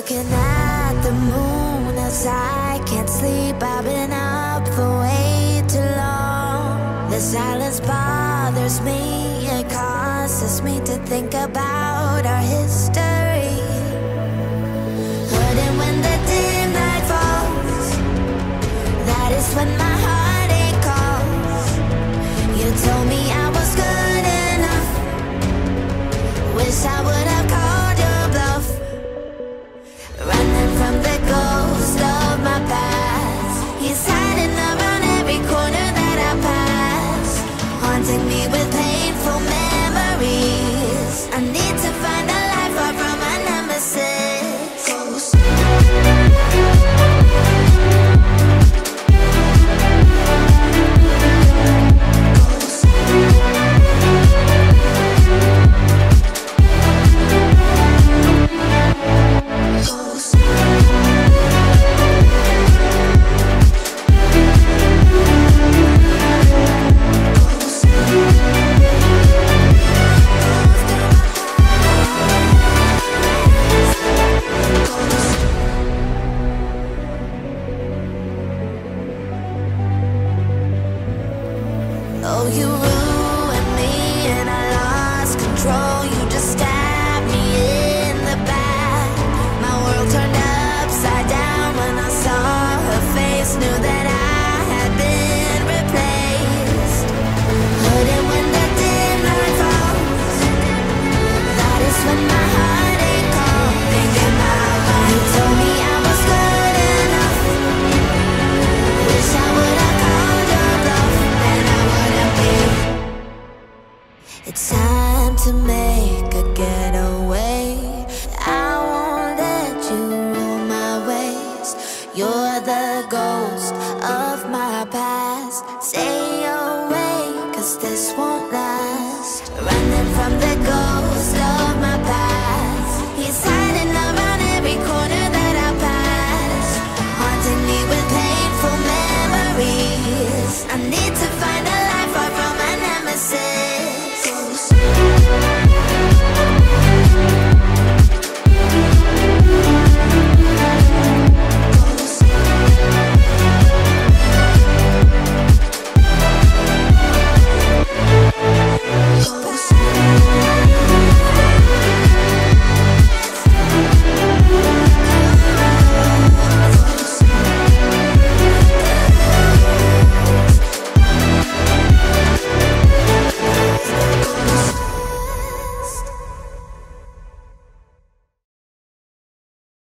Looking at the moon as I can't sleep. I've been up for way too long. The silence bothers me, it causes me to think about our history. Hurting when the dim light falls. That is when my You ruined You're the ghost of my past. Stay away, cause this won't